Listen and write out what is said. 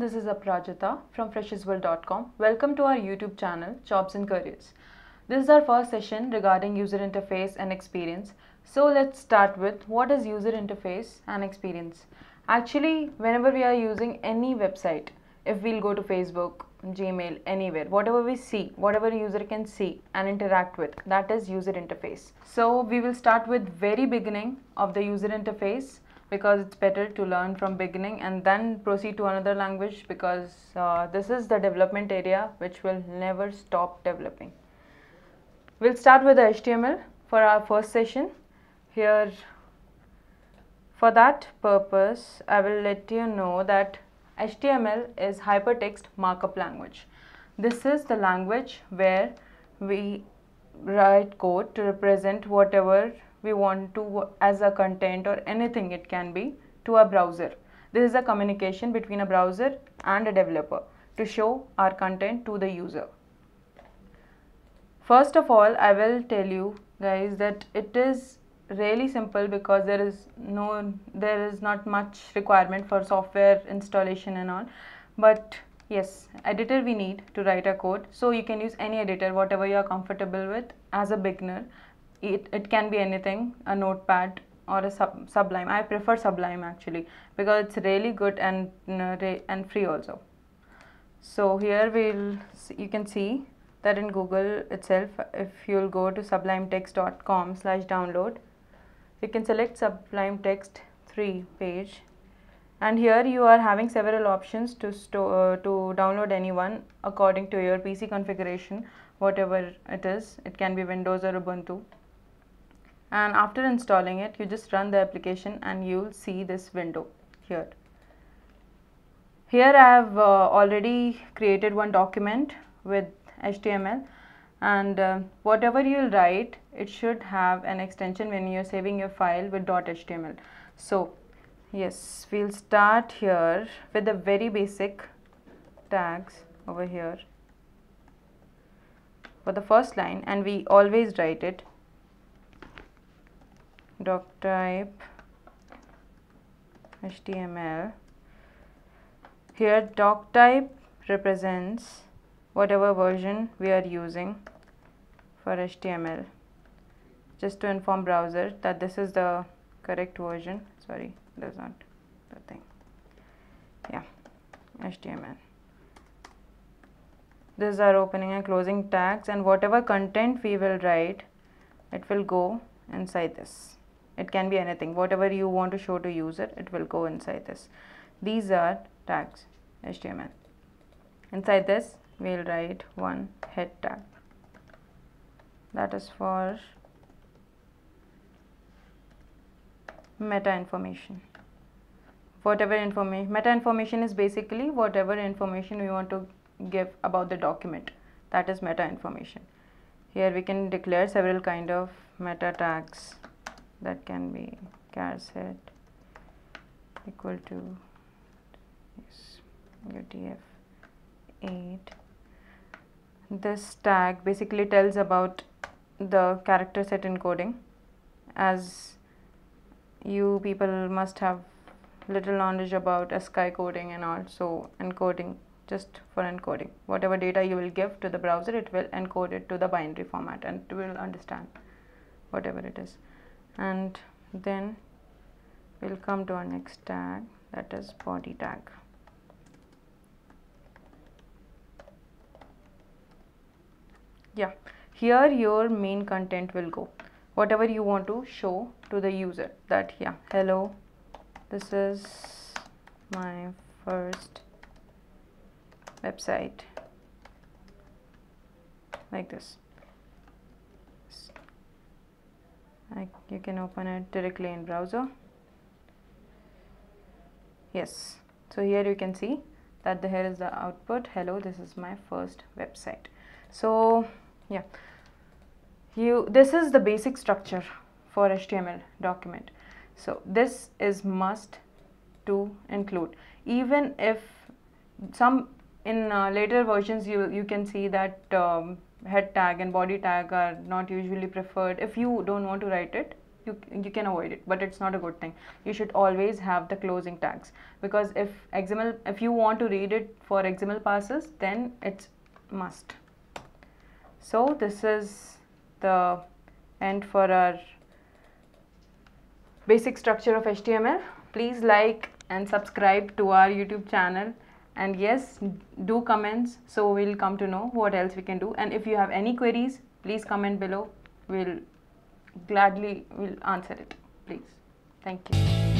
This is Aparajita from freshersworld.com. Welcome to our YouTube channel, Jobs and Careers. This is our first session regarding user interface and experience. So let's start with what is user interface and experience. Actually, whenever we are using any website, if we'll go to Facebook, Gmail, anywhere, whatever we see, whatever user can see and interact with, that is user interface. So we will start with very beginning of the user interface because it's better to learn from beginning and then proceed to another language because uh, this is the development area which will never stop developing. We'll start with the HTML for our first session. Here for that purpose I will let you know that HTML is hypertext markup language. This is the language where we write code to represent whatever we want to as a content or anything it can be to a browser. This is a communication between a browser and a developer to show our content to the user. First of all, I will tell you guys that it is really simple because there is no there is not much requirement for software installation and all but yes editor we need to write a code so you can use any editor whatever you are comfortable with as a beginner it, it can be anything a notepad or a sub, sublime. I prefer sublime actually because it's really good and and free also. So here we'll you can see that in google itself if you'll go to sublimetext.com slash download you can select sublime text 3 page. And here you are having several options to store uh, to download anyone according to your pc configuration whatever it is. It can be windows or ubuntu and after installing it you just run the application and you'll see this window here. Here I have uh, already created one document with HTML and uh, whatever you'll write it should have an extension when you're saving your file with .html so yes we'll start here with the very basic tags over here for the first line and we always write it doc type HTML here doc type represents whatever version we are using for HTML just to inform browser that this is the correct version. Sorry that's not the thing. Yeah HTML these are opening and closing tags and whatever content we will write it will go inside this it can be anything. Whatever you want to show to user it will go inside this. These are tags html inside this we'll write one head tag. That is for meta information. Whatever information meta information is basically whatever information we want to give about the document. That is meta information. Here we can declare several kind of meta tags that can be char set equal to yes, utf 8 this tag basically tells about the character set encoding as you people must have little knowledge about ASCII coding and all so encoding just for encoding. Whatever data you will give to the browser it will encode it to the binary format and it will understand whatever it is and then we'll come to our next tag that is body tag. Yeah here your main content will go. Whatever you want to show to the user that yeah hello this is my first website. Like this I, you can open it directly in browser. Yes. So here you can see that the here is the output. Hello this is my first website. So yeah. You this is the basic structure for HTML document. So this is must to include. Even if some in uh, later versions you you can see that um, head tag and body tag are not usually preferred. If you don't want to write it you you can avoid it but it's not a good thing. You should always have the closing tags. Because if xml if you want to read it for xml parsers then it's must. So this is the end for our basic structure of html please like and subscribe to our youtube channel and yes do comments. So we'll come to know what else we can do. And if you have any queries please comment below. We'll gladly we'll answer it. Please. Thank you